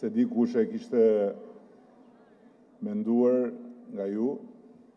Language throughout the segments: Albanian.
Se di kush e kishte menduar nga ju,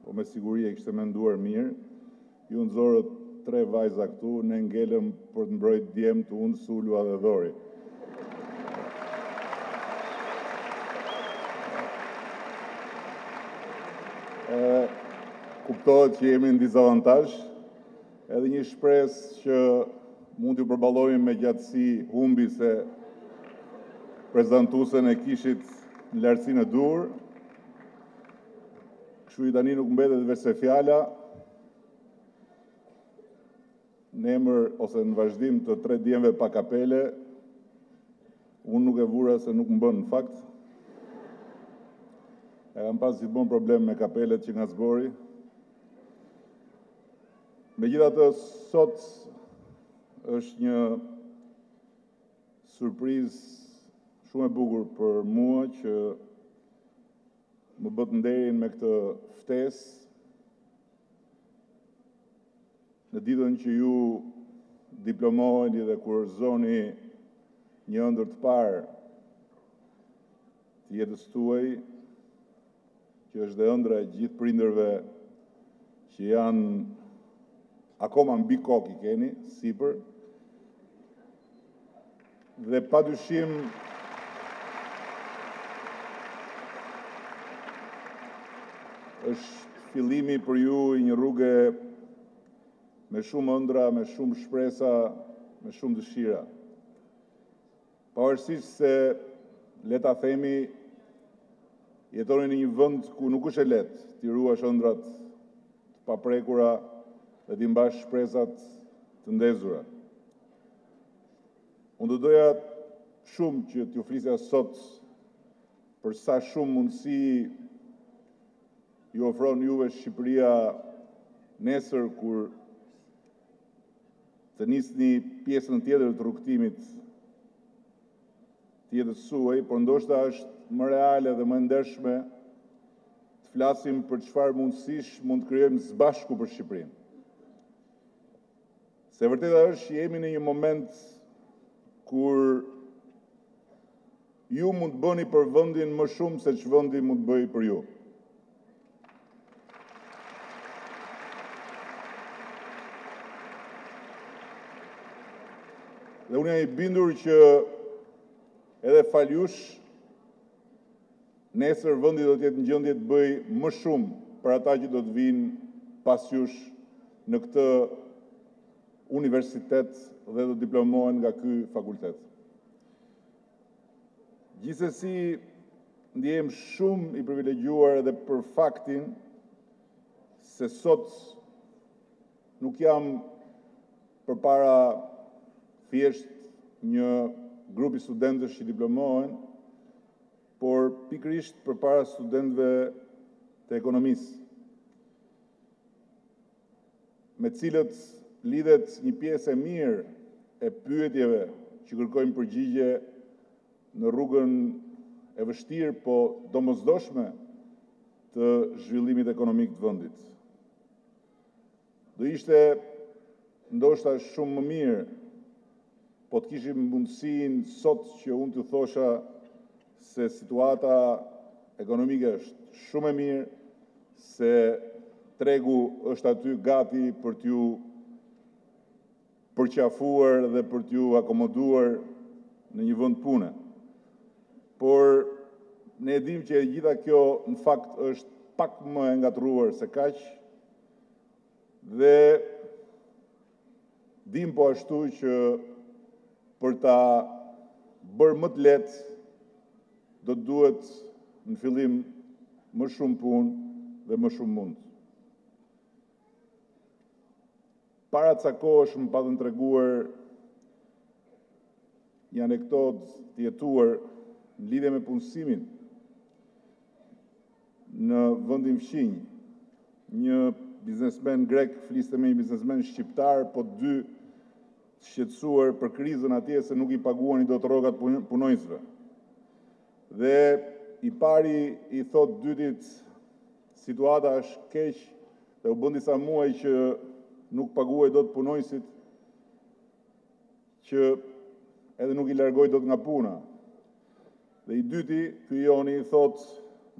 po me siguri e kishte menduar mirë. Ju nxorët tre vajza këtu, ne ngelëm për të mbrojtur djemtë unë, Sulua dhe Dhori. Kuptohet që jemi në dizavantazh, Edhe një shpresë që mund t'ju përballojmë me gjatësi humbi se prezantuesen e kishit në lartësinë e duhur. Kështu që tani nuk mbetet veçse fjala në emër ose në vazhdim të tre djemve pa kapele, unë nuk e vura se nuk më bën në fakt, e kam pas gjithmonë problem me kapelet që nga zbori, Megjithatë sot është një surprizë shumë e bukur për mua që më bëtë nderin me këtë ftesë në ditën që ju diplomoheni dhe kurorëzoni një ëndërr të parë të jetës tuaj Që është dhe ëndrra e gjithë prindërve që janë akoma mbi kokë i keni sipër dhe pa dyshim është fillimi për ju i një rruge me shumë ëndrra, me shumë shpresa, me shumë dëshira. Pavarësisht se le ta themi jetoni në një vend ku nuk është e lehtë t'i ruash ëndrrat të paprekura dhe t'i mbash shpresat të ndezura. Unë do doja shumë që t'ju flisja sot për sa shumë mundësi ju ofron juve Shqipëria nesër kur Të nisni pjesën tjetër të rrugëtimit të jetës suaj, por ndoshta është më reale dhe më e ndershme të flasim për çfarë mundësish mund të krijojmë së bashku për Shqipërinë. Se vërteta është që jemi në një moment kur ju mund të bëni për vendin më shumë se ç'vendi mund të bëjë për ju. Dhe unë jam i bindur që edhe falë jush nesër vendi do të jetë në gjendje të bëjë më shumë për ata që do të vijnë pas jush në këtë universitet dhe do të diplomohen nga ky fakultet. Gjithsesi, ndihem shumë i privilegjuar edhe për faktin se sot nuk jam përpara thjesht një grupi studentës që diplomohen, por pikërisht përpara studentëve të ekonomisë. me të cilët lidhet një pjesë e mirë e pyetjeve që kërkojmë përgjigje në rrugën e vështirë po të domosdoshme të zhvillimit ekonomik të vendit. Do ishte ndoshta shumë më mirë po të kishim mundësinë sot që unë t'ju thosha se situata ekonomike është shumë e mirë, se tregu është aty gati për t'ju përqafuar dhe për t'ju akomoduar në një vend pune. Por ne e dimë që e gjitha kjo në fakt është pak më e ngatërruar se kaq dhe Dimë po ashtu që për ta bërë më të lehtë do të duhet në fillim më shumë punë dhe më shumë mund. Para ca kohësh më patën treguar një anekdotë të jetuar në lidhje me punësimin Në vendin fqinj, një biznesmen grek fliste me një biznesmen shqiptar, po të dy të shqetësuar për krizën atje se nuk i paguanin dot rrogat punonjësve. Dhe i pari i thotë të dytit situata është keq dhe u bënë disa muaj që nuk paguaj dot punonjësit dhe nuk i largoj dot nga puna. Dhe i dyti, ky joni i thotë,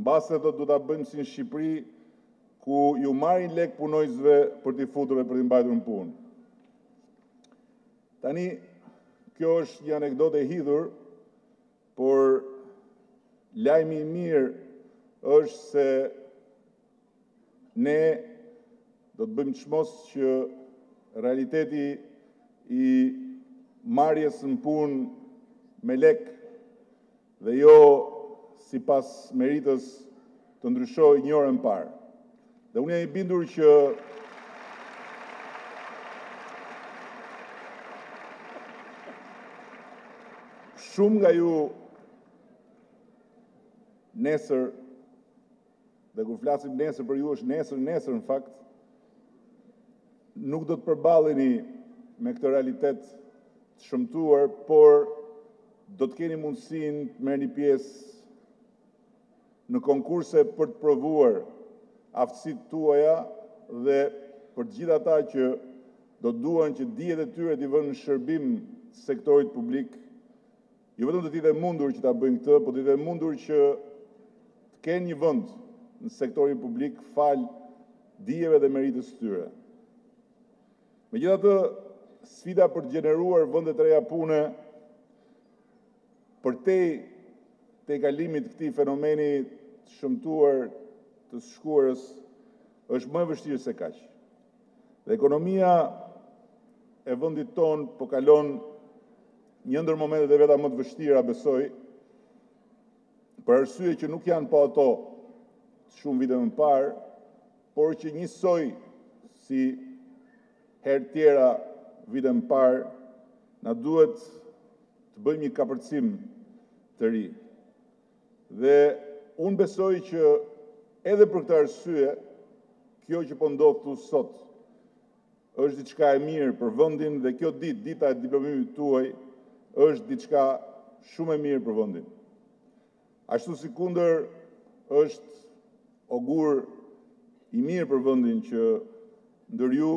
mbase do duhet ta bëjmë si në Shqipëri ku u marrin lek punonjësve për t'i futur dhe për t'i mbajtur në punë. Tani kjo është një anekdotë e hidhur, por lajmi i mirë është se Ne do të bëjmë çmos që realiteti i marrjes në punë me lek dhe jo sipas meritës të ndryshojë një orë e më parë. Dhe unë jam i bindur që shumë nga ju nesër Dhe kur flasim nesër për ju është nesër, nesër në fakt, nuk do të përballeni me këtë realitet të shëmtuar, por do të keni mundësinë të merrni pjesë në konkurse për të provuar aftësitë tuaja dhe për të gjithë ata që do të duan që dijet e tyre t'i vënë në shërbim sektorit publik, Jo vetëm do të jetë e mundur që ta bëjnë këtë, por do të jetë e mundur që të kenë një vend në sektorin publik falë dijeve dhe meritës së tyre. Megjithatë, sfida për të gjeneruar vende të reja pune përtej tejkalimit të këtij fenomeni të shëmtuar të së shkuarës është më e vështirë se kaq. Dhe ekonomia e vendit tonë po kalon një ndër momentet e veta më të vështira, besoj, për arsye që nuk janë po ato shumë vite më parë, por që njësoj si herë tjera vite më parë, na duhet të bëjmë një kapërcim të ri. Dhe unë besoj që edhe për këtë arsye, kjo që po ndodh këtu sot është diçka e mirë për vendin dhe kjo ditë, dita e diplomimit tuaj, është diçka shumë e mirë për vendin. Ashtu sikundër është ogur i mirë për vendin që ndër ju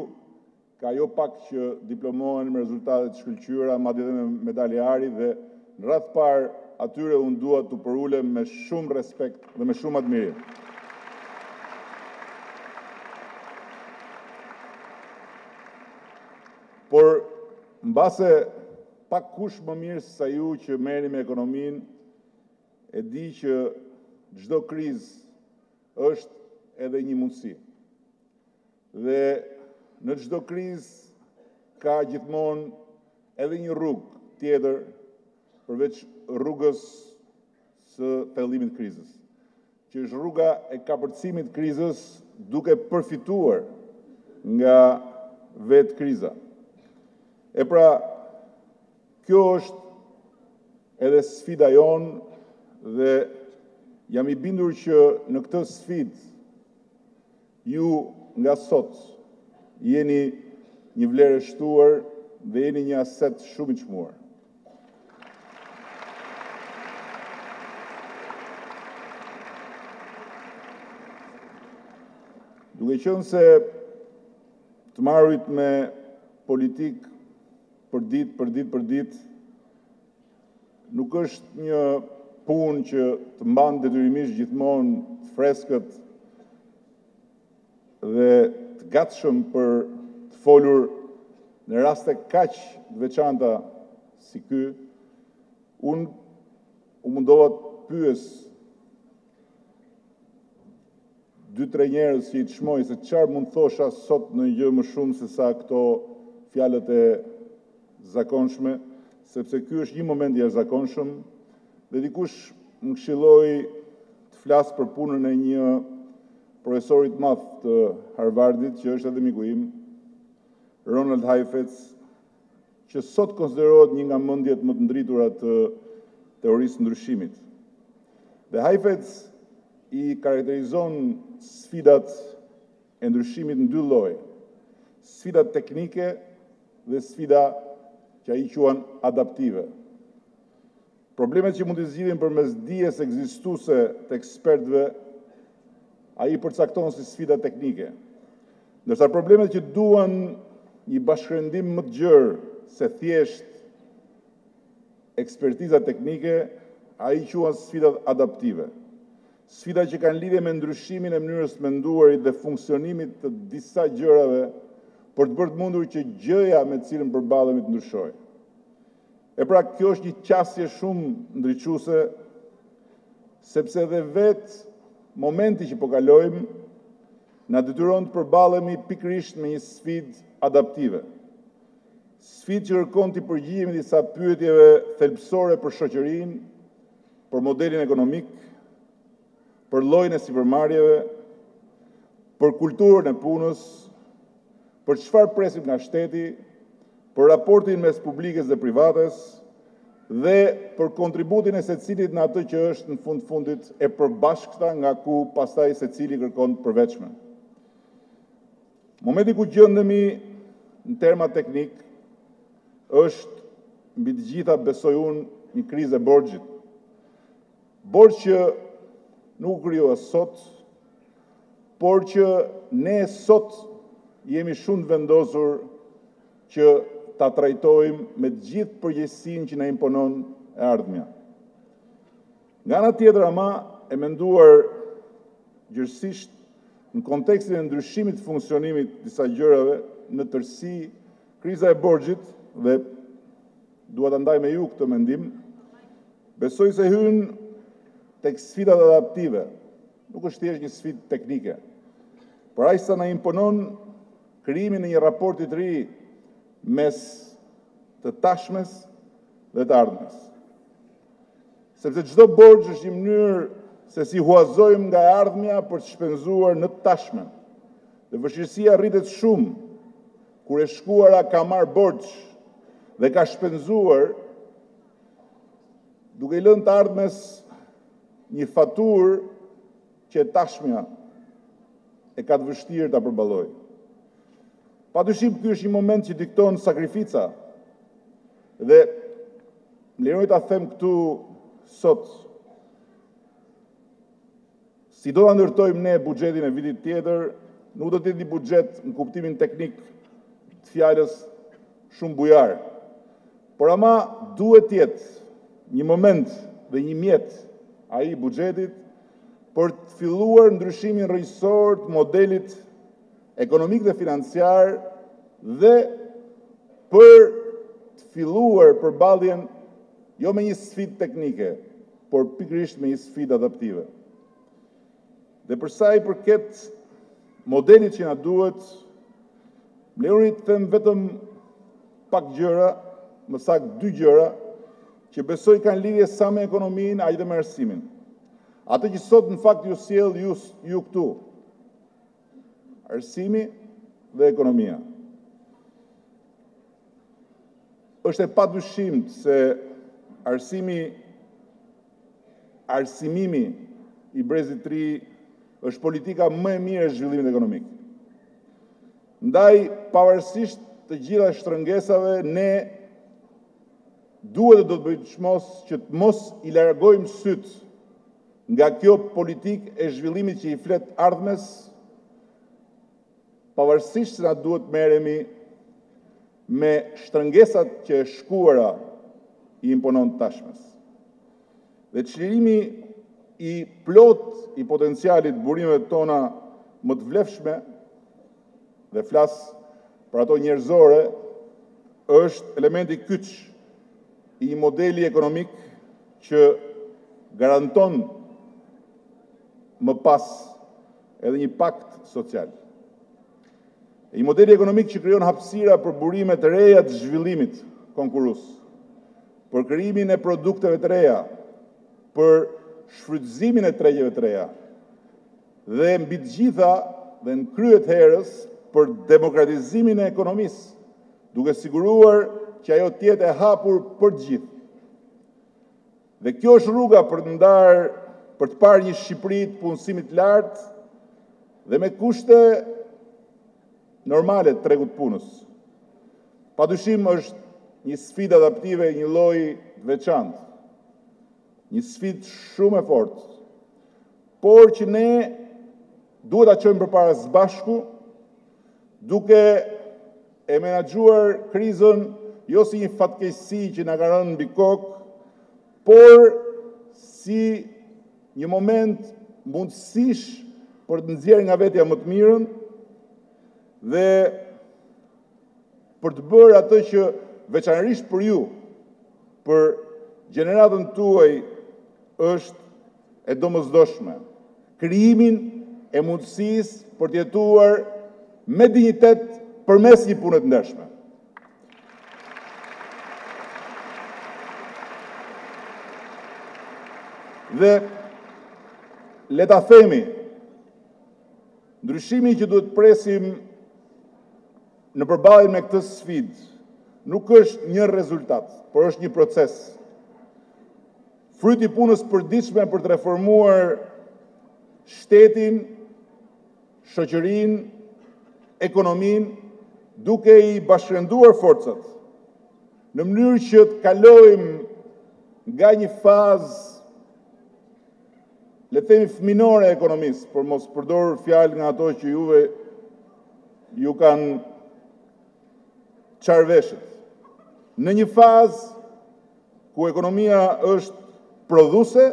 Ka jo pak që diplomohen me rezultate të shkëlqyera, madje dhe me medalje ari dhe në radhë të parë atyre unë dua t'u përulem me shumë respekt dhe me shumë admirim. Por, mbase pakkush më mirë sesa ju që merreni me ekonominë, e di që çdo krizë është edhe një mundësi. Dhe në çdo krizë ka gjithmonë edhe një rrugë tjetër përveç rrugës së thellimit të krizës, që është rruga e kapërcimit të krizës duke përfituar nga vetë kriza. E pra, kjo është edhe sfida jonë dhe jam i bindur që në këtë sfidë Ju nga sot jeni një vlerë e shtuar dhe jeni një aset shumë i çmuar. Duke qenë se të marrit me politikë përditë, përditë, përditë, Nuk është një punë që të mban detyrimisht gjithmonë të freskët dhe të gatshëm për të folur në raste kaq të veçanta si ky. Unë u mundova të pyes Dy tre njerëz që i çmoj se çfarë mund të thosha sot një gjë më shumë se sa këto fjalët e zakonshme, sepse ky është një moment i jashtëzakonshëm dhe dikush më këshilloi të flas për punën e një profesori të madh të Harvardit që është edhe miku im, Ronald Heifetz, që sot konsiderohet një nga mëndjet më të ndritura të teorisë së ndryshimit. Dhe Heifetz i karakterizon sfidat e ndryshimit në dy lloje, sfida teknike dhe sfida që ai quan adaptive. Problemet që mund t'i zgjidhim përmes dijes ekzistuese të ekspertëve ai i përcakton si sfida teknike. Ndërsa problemet që duan një bashkërendim më të gjerë se thjesht ekspertiza teknike ai i quan sfida adaptive. Sfida që kanë lidhje me ndryshimin e mënyrës të menduarit dhe funksionimit të disa gjërave për të bërë të mundur që gjëja me të cilën përballemi të ndryshojë. E pra kjo është një qasje shumë ndriçuese sepse dhe vetë momenti që po kalojmë na detyron të përballemi pikërisht me një sfidë adaptive. Sfidë që kërkon t'i përgjigjemi disa pyetjeve thelbësore për shoqërinë, për modelin ekonomik, për llojin e sipërmarrjeve, për kulturën e punës, për çfarë presim nga shteti, për raportin mes publikes dhe privates dhe për kontributin e secilit në atë që është në fund fundit e përbashkëta nga ku pastaj secili kërkon të përveçmen. Momenti ku gjëndemi në terma teknik është mbi të gjitha besoj unë një krizë e borxhit. Borxh që nuk u krijua sot, por që ne sot jemi shumë të vendosur që ta trajtojmë me të gjithë përgjegjësinë që na imponon e ardhmja. Nga ana tjetër ama, e menduar gjerësisht në kontekstin e ndryshimit të funksionimit të disa gjërave në tërësi, Kriza e borxhit dhe dua ta ndaj me ju këtë mendim, besoj se hyn tek sfidat adaptive. Nuk është thjesht një sfidë teknike, për aq sa na imponon krijimin e një raporti të ri mes të tashmes dhe të ardhmes. Sepse çdo borxh është një mënyrë se si huazojmë nga e ardhmja për të shpenzuar në të tashmen dhe vështirësia rritet shumë Kur e shkuara ka marrë borxh dhe ka shpenzuar, duke i lënë të ardhmes një faturë që e tashmja e ka të vështirë ta përballojë. Padyshim ky është një moment që dikton sakrifica. Dhe më lejoni ta them këtu sot Si do ta ndërtojmë ne buxhetin e vitit tjetër, nuk do të jetë një buxhet në kuptimin teknik të fjalës shumë bujar. Por ama duhet të jetë një moment dhe një mjet ai i buxhetit për të filluar ndryshimin rrënjësor të modelit ekonomik dhe financiar dhe për të filluar përballjen jo me një sfidë teknike, por pikërisht me një sfidë adaptive. Dhe për sa i përket modelit që na duhet, më lejoni të them vetëm pak gjëra, më saktë dy gjëra, që besoj kanë lidhje sa me ekonominë, aq dhe me arsimin. Atë që sot në fakt ju sjell ju, ju këtu, arsimi dhe ekonomia. Është e padyshimtë se arsimi arsimimi i brezit të ri është politika më e mirë e zhvillimit ekonomik. Ndaj, pavarësisht të gjitha shtrëngesave, ne duhet dhe do të bëjmë çmos që të mos i largojmë sytë nga kjo politikë e zhvillimit që i flet ardhmes, Pavarësisht se na duhet të merremi me shtrëngesat që e shkuara i imponon të tashmes dhe çlirimi i plotë i potencialit të burimeve tona më të vlefshme, dhe flas për ato njerëzore, është elementi kyç i një modeli ekonomik që garanton më pas Edhe një pakt social. Një modeli ekonomik që krijon hapësira për burime të reja të zhvillimit konkurrues, për krijimin e produkteve të reja, për shfrytëzimin e tregjeve të reja dhe mbi të gjitha dhe në krye të herës për demokratizimin e ekonomisë, duke siguruar që ajo të jetë e hapur për të gjithë. Dhe kjo është rruga për të ndarë, për të parë një Shqipëri të punësimit të lartë dhe me kushte normale të tregut të punës. Pa dyshim është një sfidë adaptive e një lloji të veçantë. Një sfidë shumë e fortë, por që ne duhet ta çojmë përpara së bashku, duke E menaxhuar krizën jo si një fatkeqësi që na ka rënë mbi kokë, por si një moment mundësish për të nxjerrë nga vetja më të mirën dhe për të bërë atë që veçanërisht për ju, për gjeneratën tuaj është e domosdoshme, krijimin e mundësisë për të jetuar me dinjitet përmes një pune të ndershme. Dhe le ta themi, ndryshimi që duhet të presim në përballjen me këtë sfidë nuk është një rezultat, por është një proces. Fryt i punës përditshme për të reformuar shtetin, shoqërinë, ekonominë, duke i bashkërenduar forcat, në mënyrë që të kalojmë nga një fazë le themi fëminore e ekonomisë, për mos përdorur fjalë nga ato që juve ju kanë çarë veshët. Në një fazë Ku ekonomia është prodhuese,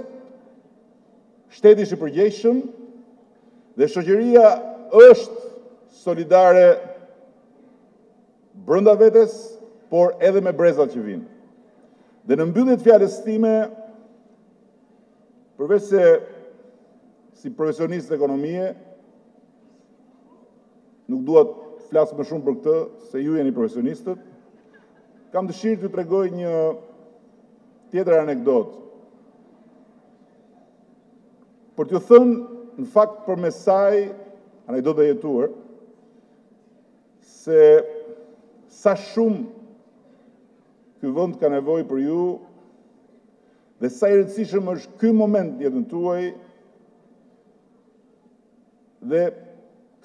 shteti është i përgjegjshëm dhe shoqëria është solidare brenda vetes, por edhe me brezat që vijnë. Dhe në mbyllje të fjalës time, përveçse si profesionist ekonomie, nuk dua të flas më shumë për këtë, se ju jeni profesionistët, Kam dëshirë t'ju tregoj një tjetër anekdotë. Për t'ju thënë, në fakt përmes saj, anekdotë e jetuar, se sa shumë ky vend ka nevojë për ju, dhe sa i rëndësishëm është ky moment jetën tuaj, Dhe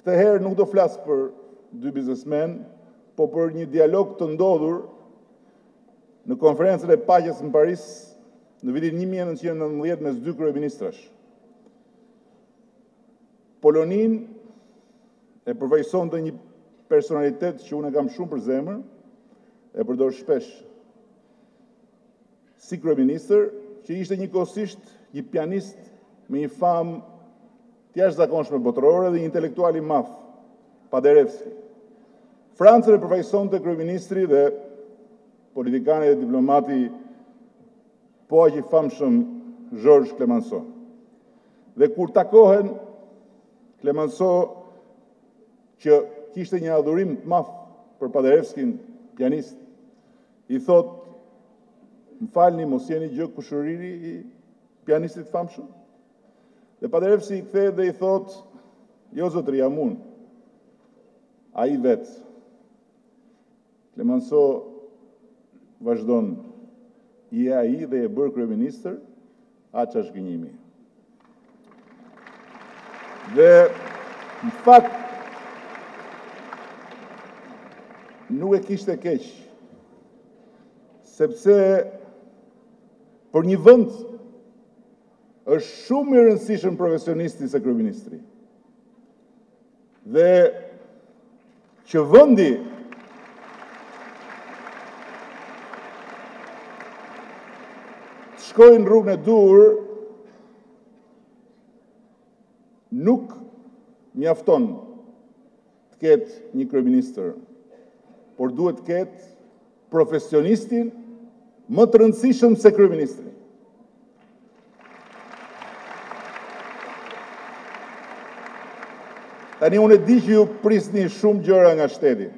këtë herë nuk do flas për dy biznesmenë, po për një dialog të ndodhur në Konferencën e Paqes në Paris në vitin 1919 mes dy kryeministrash. Poloninë e përfaqësonte një personalitet që unë e kam shumë për zemër, e përdor shpesh. Si kryeministër, që ishte njëkohësisht një pianist me një famë të jashtëzakonshme botërore dhe një intelektual i madh, Paderewski. Francën e përfaqësonte kryeministri dhe politikani dhe diplomati po aq i famshëm Georges Clemenceau. Dhe kur takohen, Clemenceau që kishte një adhurim të madh për Paderewskin, pianist, I thotë, më falni, mos jeni gjë kushëriri i pianistit famshëm? Dhe Paderewski i kthehet dhe i thotë, jo zotëri, jam unë. Ai vetë. Clemenceau vazhdon, je ai dhe je bërë kryeministër, Ah, ç'zhgënjim. Dhe në fakt nuk e kishte keq. Sepse për një vend është shumë më i rëndësishëm profesionisti se kryeministri. Dhe që vendi të shkojë në rrugën e duhur, nuk mjafton të ketë një kryeministër, por duhet të ketë profesionistin më të rëndësishëm se kryeministri. Tani unë e di që ju prisni shumë gjëra nga shteti.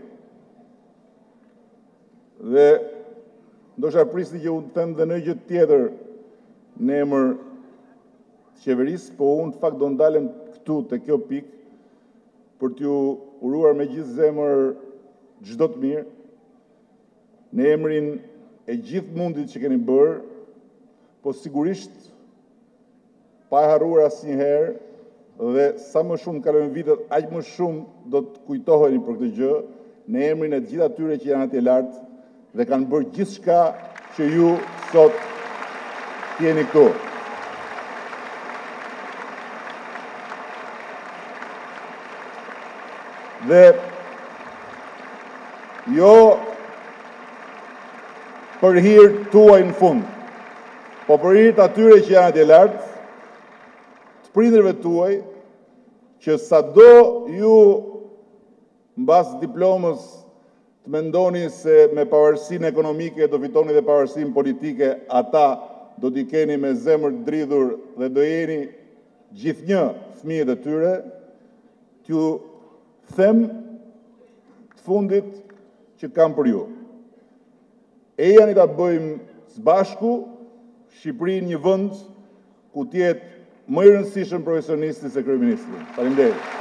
Dhe ndoshta prisni që unë të them dhe ndonjë gjë tjetër në emër të qeverisë, po unë fakt do ndalem këtu te kjo pikë, për t'ju uruar me gjithë zemër çdo të mirë në emrin e gjithë mundit që keni bërë, po sigurisht pa e harruar asnjëherë dhe sa më shumë të kalojnë vitet, aq më shumë do të kujtoheni për këtë gjë në emrin e të gjithë atyre që janë atje lart, Dhe kanë bërë gjithçka që ju sot të jeni këtu. Dhe jo për hir tuaj në fund, po për hir të atyre që janë atje lart, të prindrëve tuaj, që sado ju Mbas diplomës të mendoni se me pavarësinë ekonomike do fitoni dhe pavarësinë politike ata do t'i keni me zemër të dridhur dhe do jeni gjithnjë fëmijët e tyre t'ju them të fundit që kam për ju ejani ta bëjmë së bashku Shqipërinë një vend ku të jetë më i rëndësishëm profesionisti se kryeministri. Faleminderit.